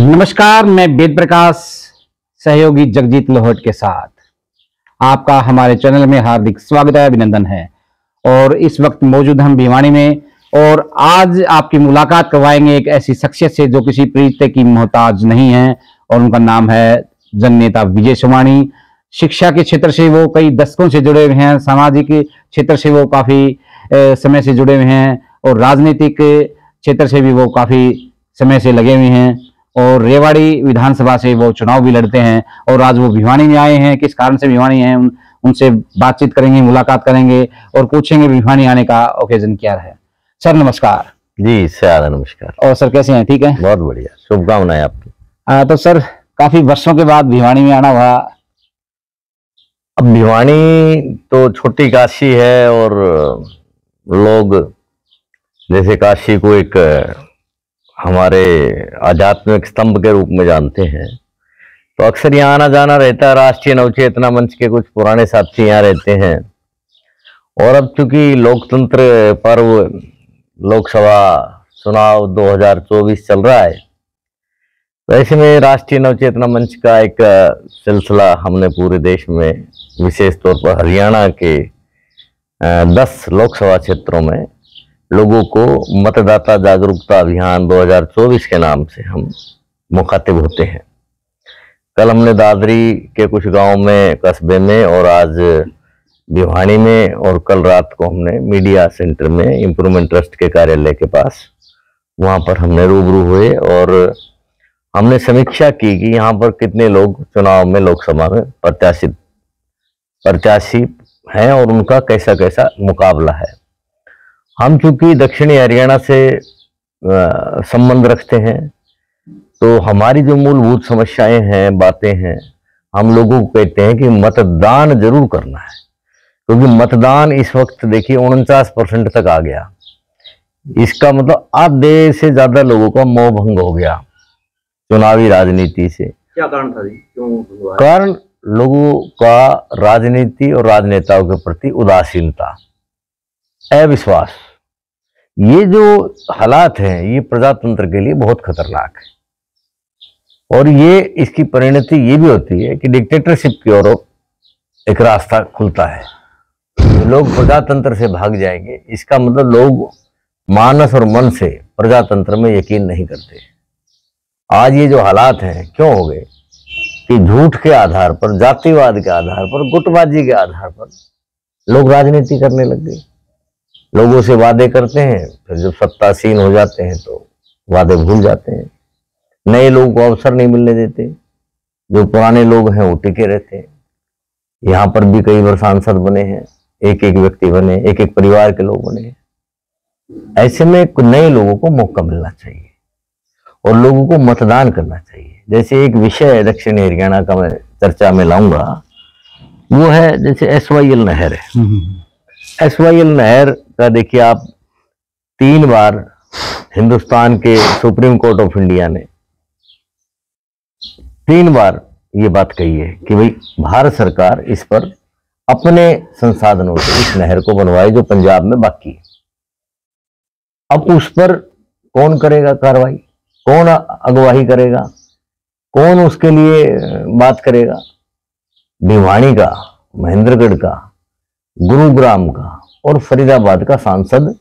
नमस्कार, मैं वेद प्रकाश, सहयोगी जगजीत लोहट के साथ। आपका हमारे चैनल में हार्दिक स्वागत है, अभिनंदन है। और इस वक्त मौजूद हम भिवानी में, और आज आपकी मुलाकात करवाएँगे एक ऐसी शख्सियत से जो किसी प्रीत की मोहताज नहीं है, और उनका नाम है जन नेता विजय सोमानी। शिक्षा के क्षेत्र से वो कई दशकों से जुड़े हुए हैं, सामाजिक क्षेत्र से वो काफ़ी समय से जुड़े हुए हैं, और राजनीतिक क्षेत्र से भी वो काफ़ी समय से लगे हुए हैं। और रेवाड़ी विधानसभा से वो चुनाव भी लड़ते हैं और आज वो भिवानी में आए हैं। किस कारण से भिवानी हैं? उन, उनसे बातचीत करेंगे मुलाकात करेंगे और पूछेंगे भिवानी आने का ओकेजन क्या है। सर नमस्कार। जी सर नमस्कार। और सर कैसे हैं? ठीक है? बहुत बढ़िया। शुभकामनाएँ आपकी। आ, तो सर काफ़ी वर्षों के बाद भिवानी में आना हुआ। अब भिवानी तो छोटी काशी है और लोग जैसे काशी को एक हमारे आध्यात्मिक स्तंभ के रूप में जानते हैं। तो अक्सर यहाँ आना जाना रहता है, राष्ट्रीय नवचेतना मंच के कुछ पुराने साथी यहाँ रहते हैं। और अब चूँकि लोकतंत्र पर्व, लोकसभा चुनाव 2024 चल रहा है तो ऐसे में राष्ट्रीय नवचेतना मंच का एक सिलसिला हमने पूरे देश में, विशेष तौर पर हरियाणा के दस लोकसभा क्षेत्रों में लोगों को मतदाता जागरूकता अभियान 2024 के नाम से हम मुखातिब होते हैं। कल हमने दादरी के कुछ गाँव में, कस्बे में और आज भिवानी में और कल रात को हमने मीडिया सेंटर में इम्प्रूवमेंट ट्रस्ट के कार्यालय के पास वहाँ पर हमने रूबरू हुए और हमने समीक्षा की कि यहाँ पर कितने लोग चुनाव में लोकसभा में प्रत्याशित, प्रत्याशी हैं और उनका कैसा कैसा मुकाबला है। हम चूँकि दक्षिणी हरियाणा से संबंध रखते हैं तो हमारी जो मूलभूत समस्याएँ हैं बातें हैं हम लोगों को कहते हैं कि मतदान ज़रूर करना है। क्योंकि मतदान इस वक्त देखिए उनचास परसेंट तक आ गया। इसका मतलब आधे से ज़्यादा लोगों का मोह भंग हो गया चुनावी राजनीति से। क्या कारण था जी? क्यों कारण लोगों का राजनीति और राजनेताओं के प्रति उदासीनता अविश्वास। ये जो हालात हैं, ये प्रजातंत्र के लिए बहुत खतरनाक है। और ये, इसकी परिणति ये भी होती है कि डिक्टेटरशिप की ओर एक रास्ता खुलता है। तो लोग प्रजातंत्र से भाग जाएँगे, इसका मतलब लोग मानस और मन से प्रजातंत्र में यकीन नहीं करते। आज ये जो हालात हैं, क्यों हो गए? कि झूठ के आधार पर, जातिवाद के आधार पर, गुटबाजी के आधार पर लोग राजनीति करने लग गए। लोगों से वादे करते हैं, फिर जब सत्तासीन हो जाते हैं तो वादे भूल जाते हैं। नए लोगों को अवसर नहीं मिलने देते। जो पुराने लोग हैं वो टिके रहते हैं। यहाँ पर भी कई बार सांसद बने हैं एक एक व्यक्ति बने एक एक परिवार के लोग बने ऐसे में नए लोगों को मौका मिलना चाहिए और लोगों को मतदान करना चाहिए। जैसे एक विषय दक्षिण हरियाणा का मैं चर्चा में लाऊँगा, वो है जैसे एस वाई एल नहर है। एस वाई एल नहर का देखिए आप तीन बार हिंदुस्तान के सुप्रीम कोर्ट ऑफ़ इंडिया ने तीन बार ये बात कही है कि भाई भारत सरकार इस पर अपने संसाधनों से इस नहर को बनवाए जो पंजाब में बाकी है। अब उस पर कौन करेगा कार्रवाई? कौन अगवाही करेगा? कौन उसके लिए बात करेगा? भिवाणी का, महेंद्रगढ़ का गुरुग्राम का और फरीदाबाद का सांसद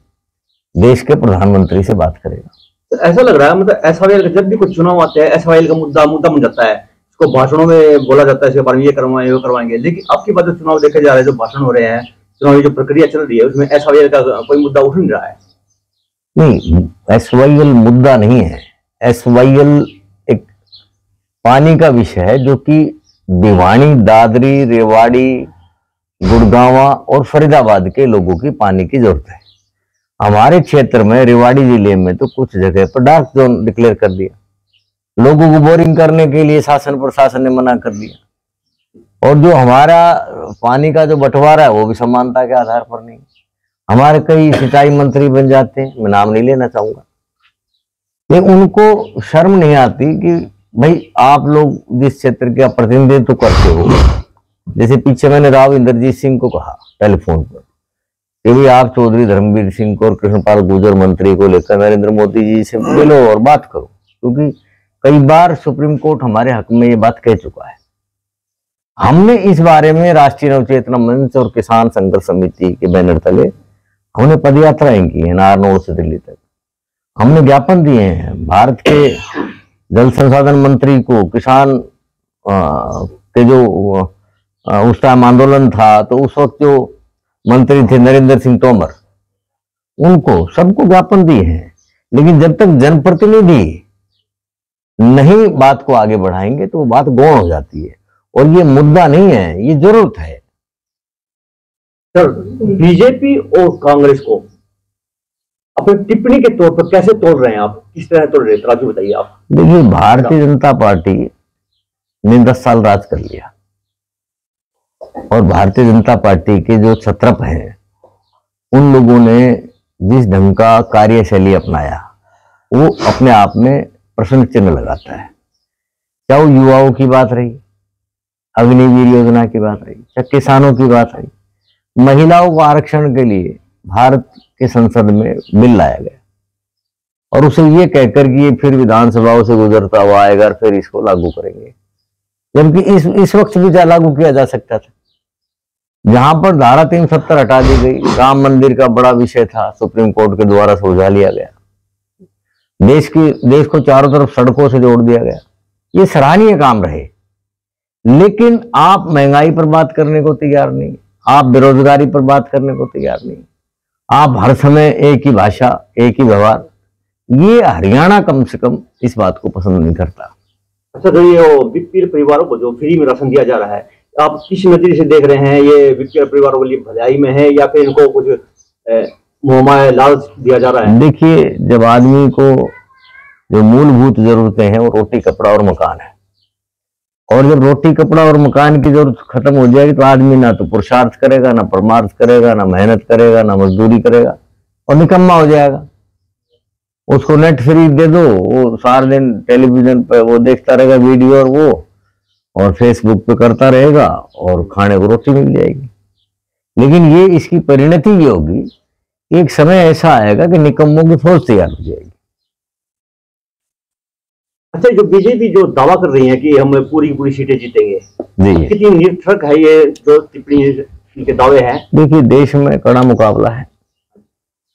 देश के प्रधानमंत्री से बात करेगा। तो ऐसा लग रहा है मतलब एसवाईएल का जब भी कुछ चुनाव आते हैं एस का मुद्दा मुद्दा बन जाता है। इसको भाषणों में बोला जाता है इसके बारे में ये करवाएँगे वो करवाएँगे। लेकिन आपकी बात जो चुनाव देखे जा रहे हैं जो भाषण हो रहे हैं चुनावी जो प्रक्रिया चल रही है उसमें एसवाईएल का कोई मुद्दा उठ नहीं रहा है। नहीं एसवाईएल मुद्दा नहीं है। एसवाईएल एक पानी का विषय है जो कि भिवानी दादरी रेवाड़ी गुड़गांवा और फरीदाबाद के लोगों की पानी की ज़रूरत है। हमारे क्षेत्र में रेवाड़ी ज़िले में तो कुछ जगह पर डार्क जोन डिक्लेयर कर दिया। लोगों को बोरिंग करने के लिए शासन प्रशासन ने मना कर दिया। और जो हमारा पानी का जो बंटवारा है, वो भी समानता के आधार पर नहीं। हमारे कई सिंचाई मंत्री बन जाते हैं, मैं नाम नहीं लेना चाहूँगा। लेकिन उनको शर्म नहीं आती कि भाई आप लोग जिस क्षेत्र का प्रतिनिधित्व करते हो जैसे पीछे मैंने राव इंद्रजीत सिंह को कहा टेलीफोन पर भाई आप चौधरी धर्मवीर सिंह को और कृष्णपाल गुर्जर मंत्री को लेकर नरेंद्र मोदी जी से मिलो और बात करो क्योंकि कई बार सुप्रीम कोर्ट हमारे हक में ये बात कह चुका है। हमने इस बारे में राष्ट्रीय नवचेतना मंच और किसान संघर्ष समिति के बैनर तले हमने पदयात्राएँ की है नारनौल से दिल्ली तक। हमने ज्ञापन दिए हैं भारत के जल संसाधन मंत्री को किसान आ, के जो उस टाइम आंदोलन था तो उस वक्त जो मंत्री थे नरेंद्र सिंह तोमर उनको सबको ज्ञापन दिए हैं। लेकिन जब तक जनप्रतिनिधि नहीं बात को आगे बढ़ाएँगे तो वो बात गौण हो जाती है। और ये मुद्दा नहीं है ये ज़रूरत है। सर बीजेपी और कांग्रेस को अपनी टिप्पणी के तौर पर कैसे तोड़ रहे हैं आप? किस तरह तोड़ रहे हैं? राजू बताइए आप। देखिए भारतीय जनता पार्टी ने दस साल राज कर लिया। और भारतीय जनता पार्टी के जो छत्रप हैं, उन लोगों ने जिस ढंग का कार्यशैली अपनाया, वो अपने आप में प्रश्न चिन्ह लगाता है। क्या वो युवाओं की बात रही? अग्निवीर योजना की बात रही? या किसानों की बात रही? महिलाओं को आरक्षण के लिए भारत के संसद में बिल लाया गया। और उसे ये कहकर कि ये फिर विधानसभाओं से गुजरता हुआ आएगा, फिर इसको लागू करेंगे। जबकि इस इस वक्त भी लागू किया जा सकता था? जहाँ पर धारा तीन सत्तर हटा दी गई। राम मंदिर का बड़ा विषय था, सुप्रीम कोर्ट के द्वारा सुलझा लिया गया। देश की, देश को चारों तरफ़ सड़कों से जोड़ दिया गया। ये सराहनीय काम रहे। लेकिन आप महँगाई पर बात करने को तैयार नहीं, आप बेरोजगारी पर बात करने को तैयार नहीं। आप हर समय एक ही भाषा, एक ही व्यवहार। ये हरियाणा कम से कम इस बात को पसंद नहीं करता। अच्छा तो ये बीपीएल परिवारों को जो फ्री में राशन दिया जा रहा है आप किस नज़रिए से देख रहे हैं? ये बीपीएल परिवारों लिए भलाई में है या फिर इनको कुछ मोहमाया लालच दिया जा रहा है? देखिए, जब आदमी को जो मूलभूत जरूरतें हैं, वो रोटी, कपड़ा और मकान है। और जब रोटी, कपड़ा और मकान की ज़रूरत खत्म हो जाएगी तो आदमी ना तो पुरुषार्थ करेगा, ना परमार्थ करेगा, ना मेहनत करेगा, ना मजदूरी करेगा, और निकम्मा हो जाएगा। उसको नेट फ्री दे दो, वो सारा दिन टेलीविज़न पर वो देखता रहेगा, वीडियो और वो। और फेसबुक पे करता रहेगा और खाने को रोटी मिल जाएगी। लेकिन ये इसकी परिणति ये होगी एक समय ऐसा आएगा कि निकम्मों की फौज तैयार हो जाएगी। अच्छा जो बीजेपी जो दावा कर रही है कि हम पूरी पूरी सीटें जीतेंगे कितनी निरर्थक है ये जो टिप्पणी इनके दावे हैं? देखिए देश में कड़ा मुकाबला है।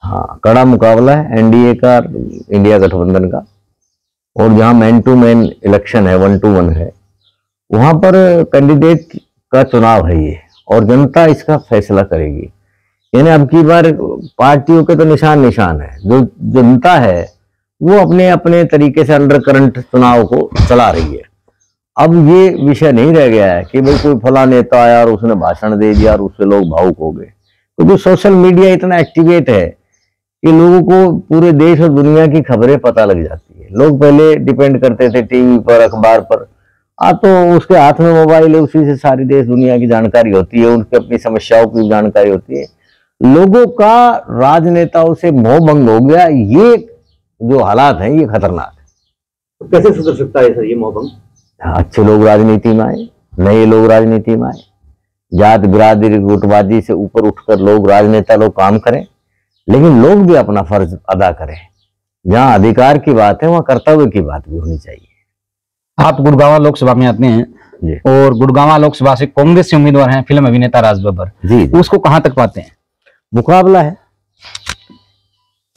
हाँ कड़ा मुकाबला है एनडीए का इंडिया गठबंधन का। और जहाँ मैन टू मैन इलेक्शन है वन टू वन है वहाँ पर कैंडिडेट का चुनाव है ये, और जनता इसका फैसला करेगी। यानी अब की बार पार्टियों के तो निशान निशान है। जो जनता है, वो अपने अपने तरीके से अंडर करंट चुनाव को चला रही है। अब ये विषय नहीं रह गया है कि भाई कोई फला नेता आया और उसने भाषण दे दिया और उससे लोग भावुक हो गए। क्योंकि तो सोशल मीडिया इतना एक्टिवेट है कि लोगों को पूरे देश और दुनिया की खबरें पता लग जाती है। लोग पहले डिपेंड करते थे टीवी पर, अखबार पर। आ तो उसके हाथ में मोबाइल है उसी से सारी देश दुनिया की जानकारी होती है उनकी अपनी समस्याओं की जानकारी होती है। लोगों का राजनेताओं से मोह भंग हो गया ये जो हालात हैं ये खतरनाक है। तो कैसे सुधर सकता है सर ये मोहभंग हाँ, अच्छे लोग राजनीति में आए नए लोग राजनीति में आए। जात बिरादरी गुटबाजी से ऊपर उठकर लोग राजनेता लोग काम करें लेकिन लोग भी अपना फ़र्ज़ अदा करें। जहाँ अधिकार की बात है वहाँ कर्तव्य की बात भी होनी चाहिए। आप गुड़गावा लोकसभा में आते हैं और गुड़गावा लोकसभा से कांग्रेस से उम्मीदवार हैं फ़िल्म अभिनेता राज बब्बर। जी। उसको कहाँ तक पाते हैं? मुकाबला है।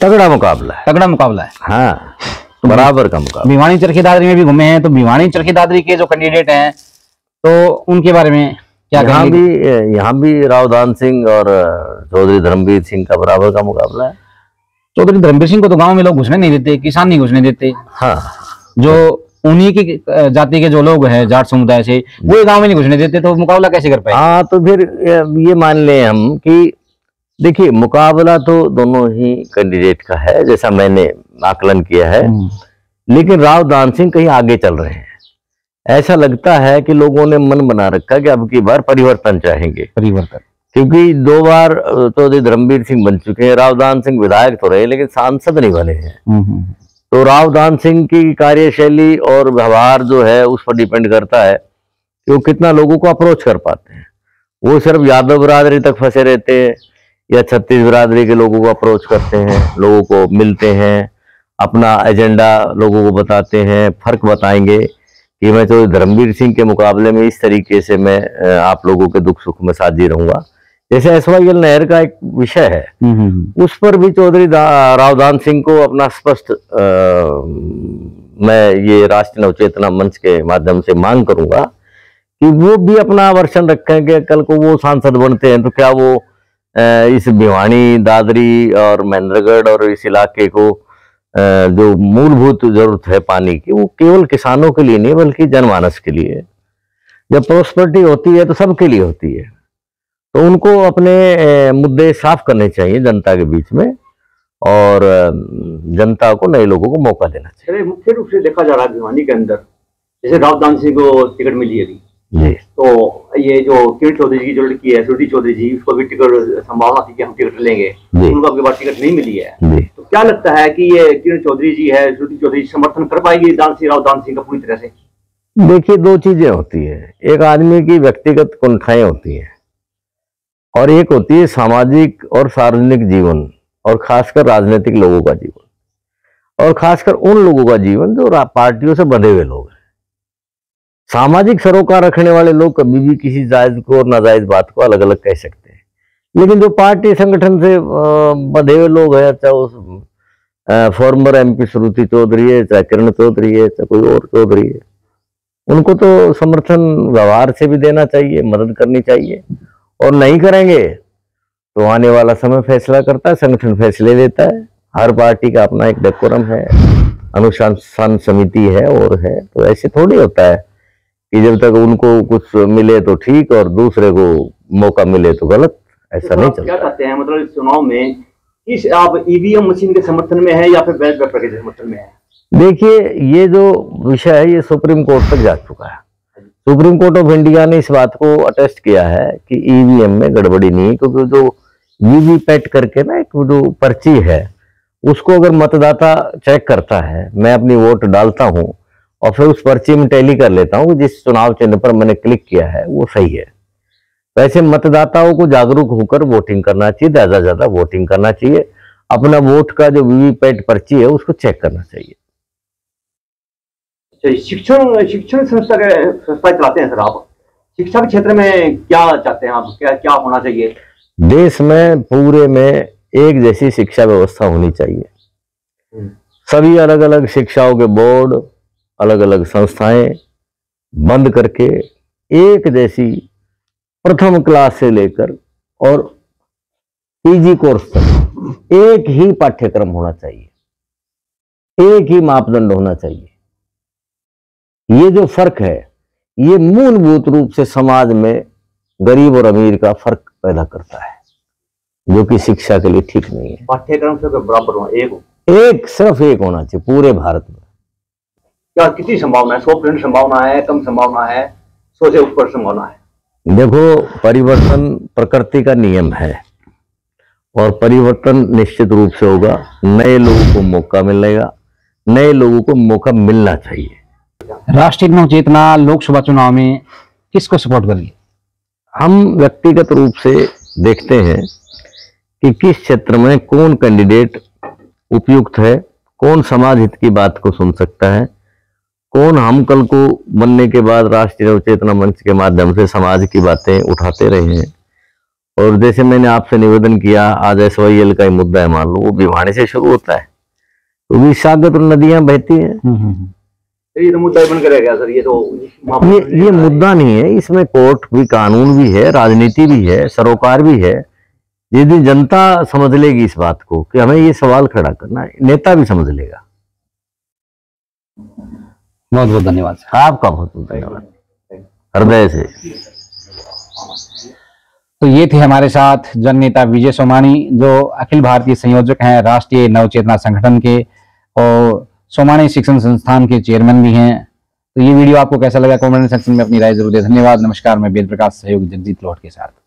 तगड़ा मुकाबला है। तगड़ा मुकाबला है। हाँ तो बराबर का मुकाबला। भिवानी चरखी दादरी में भी घूमे हैं तो भिवानी चरखी दादरी के जो कैंडिडेट हैं तो उनके बारे में क्या यहाँ भी यहाँ भी रावदान सिंह और चौधरी धर्मवीर सिंह का बराबर का मुकाबला है। चौधरी धर्मवीर सिंह को तो गाँव में लोग घुसने नहीं देते किसान नहीं घुसने देते। हाँ। जो उन्हीं की जाति के जो लोग हैं जाट समुदाय से वो गाँव में नहीं घुसने देते तो मुकाबला कैसे कर पाए हाँ तो फिर ये मान लें हम कि देखिए मुकाबला तो दोनों ही कैंडिडेट का है जैसा मैंने आकलन किया है। हम्म, लेकिन राव दान सिंह कहीं आगे चल रहे हैं। ऐसा लगता है कि लोगों ने मन बना रखा कि अब की बार परिवर्तन चाहेंगे। परिवर्तन। क्योंकि दो बार चौधरी धर्मवीर सिंह बन चुके हैं रावदान सिंह विधायक तो रहे लेकिन सांसद नहीं बने हैं। तो रावदान सिंह की कार्यशैली और व्यवहार जो है, उस पर डिपेंड करता है कि वो कितना लोगों को अप्रोच कर पाते हैं। वो सिर्फ़ यादव बिरादरी तक फंसे रहते हैं या छत्तीस बिरादरी के लोगों को अप्रोच करते हैं, लोगों को मिलते हैं, अपना एजेंडा लोगों को बताते हैं, फ़र्क बताएँगे कि मैं तो धर्मवीर सिंह के मुकाबले में इस तरीके से मैं आप लोगों के दुख सुख में साझी रहूँगा। जैसे एस वाई एल नहर का एक विषय है। हम्म, हम्म, हम्म। उस पर भी चौधरी रावदान सिंह को अपना स्पष्ट मैं ये राष्ट्रीय नवचेतना मंच के माध्यम से मांग करूँगा कि वो भी अपना वर्षन रखें कि कल को वो सांसद बनते हैं तो क्या वो इस भिवानी दादरी और महेंद्रगढ़ और इस इलाके को जो मूलभूत ज़रूरत है पानी की वो केवल किसानों के लिए नहीं बल्कि जनमानस के लिए। जब प्रोस्पेरिटी होती है तो सबके लिए होती है। तो उनको अपने मुद्दे साफ़ करने चाहिए जनता के बीच में और जनता को नए लोगों को मौका देना चलिए मुख्य रूप से देखा जा रहा है भिवानी के अंदर। जैसे रावदान सिंह को टिकट मिली है अभी। जी। तो ये जो किरण चौधरी जी की जो लड़की है श्रुति चौधरी जी उसको भी टिकट संभावना थी कि हम टिकट लेंगे। उनको आपके पास टिकट नहीं मिली है। तो क्या लगता है कि ये किरण चौधरी जी है श्रुति चौधरी समर्थन कर पाएगी दान सिंह रावदान सिंह का पूरी तरह से? देखिए दो चीज़ें होती है। एक आदमी की व्यक्तिगत कुंठाएँ होती हैं। और एक होती है सामाजिक और सार्वजनिक जीवन, और खासकर राजनीतिक लोगों का जीवन। और खासकर उन लोगों का जीवन जो पार्टियों से बंधे हुए लोग हैं। सामाजिक सरोकार रखने वाले लोग कभी भी किसी जायज़ को और नाजायज बात को अलग अलग कह सकते हैं। लेकिन जो पार्टी संगठन से बंधे हुए लोग हैं, चाहे उस फॉर्मर एमपी श्रुति चौधरी है, चाहे किरण चौधरी है, चाहे कोई और चौधरी है, उनको तो समर्थन व्यवहार से भी देना चाहिए, मदद करनी चाहिए। और नहीं करेंगे तो आने वाला समय फैसला करता है संगठन फैसले लेता है। हर पार्टी का अपना एक डेकोरम है अनुशासन समिति है और है तो ऐसे थोड़ी होता है कि जब तक उनको कुछ मिले तो ठीक और दूसरे को मौका मिले तो गलत ऐसा तो नहीं आप क्या चलता। चाहते हैं? मतलब इस चुनाव में किस आप ईवीएम मशीन के समर्थन में है या फिर बैलेट पेपर के समर्थन में है? देखिए ये जो विषय है ये सुप्रीम कोर्ट तक जा चुका है। सुप्रीम कोर्ट ऑफ़ इंडिया ने इस बात को अटेस्ट किया है कि ईवीएम में गड़बड़ी नहीं है, क्योंकि जो वीवीपैट करके ना एक जो पर्ची है, उसको अगर मतदाता चेक करता है, मैं अपनी वोट डालता हूँ और फिर उस पर्ची में टैली कर लेता हूँ जिस चुनाव चिन्ह पर मैंने क्लिक किया है, वो सही है। वैसे मतदाताओं को जागरूक होकर वोटिंग करना चाहिए, ज़्यादा ज़्यादा वोटिंग करना चाहिए। अपना वोट का जो वीवीपैट पर्ची है, उसको चेक करना चाहिए। शिक्षण शिक्षण संस्था के संस्था चलाते हैं सर आप शिक्षा के क्षेत्र में क्या चाहते हैं आप क्या क्या होना चाहिए देश में पूरे में एक जैसी शिक्षा व्यवस्था होनी चाहिए। सभी अलग अलग शिक्षाओं के बोर्ड अलग अलग संस्थाएँ बंद करके एक जैसी प्रथम क्लास से लेकर और पीजी कोर्स तक एक ही पाठ्यक्रम होना चाहिए एक ही मापदंड होना चाहिए ये जो फ़र्क है ये मूलभूत रूप से समाज में गरीब और अमीर का फ़र्क पैदा करता है जो कि शिक्षा के लिए ठीक नहीं है। पाठ्यक्रम से बराबर हो एक हो। एक सिर्फ़ एक होना चाहिए पूरे भारत में। क्या कितनी संभावना है? सौ परसेंट संभावना है कम संभावना है सौ से ऊपर संभावना है? देखो परिवर्तन प्रकृति का नियम है और परिवर्तन निश्चित रूप से होगा। नए लोगों को मौका मिलेगा नए लोगों को मौका मिलना चाहिए। राष्ट्रीय नवचेतना लोकसभा चुनाव में किसको सपोर्ट करेगी? हम व्यक्तिगत रूप से देखते हैं कि किस क्षेत्र में कौन कैंडिडेट उपयुक्त है कौन समाज हित की बात को सुन सकता है कौन हम कल को बनने के बाद राष्ट्रीय नवचेतना मंच के माध्यम से समाज की बातें उठाते रहे हैं। और जैसे मैंने आपसे निवेदन किया आज एस वाई एल का ही मुद्दा है मान लो वो भिवानी से शुरू होता है। तो विशागत नदियाँ बहती हैं। ये तो मुद्दा बन गया सर ये तो ये ये मुद्दा नहीं है इसमें कोर्ट भी कानून भी है राजनीति भी है सरोकार भी है। दिन जनता समझ लेगी इस बात को कि हमें ये सवाल खड़ा करना है नेता भी समझ लेगा। बहुत बहुत धन्यवाद आपका बहुत बहुत धन्यवाद। हृदय से। तो ये थे हमारे साथ जन नेता विजय सोमानी जो अखिल भारतीय संयोजक हैं राष्ट्रीय नवचेतना संगठन के और सोमानी शिक्षण संस्थान के चेयरमैन भी हैं। तो ये वीडियो आपको कैसा लगा? कमेंट सेक्शन में अपनी राय ज़रूर दे। धन्यवाद। नमस्कार। मैं वेद प्रकाश सहयोग जगजीत लोहट के साथ।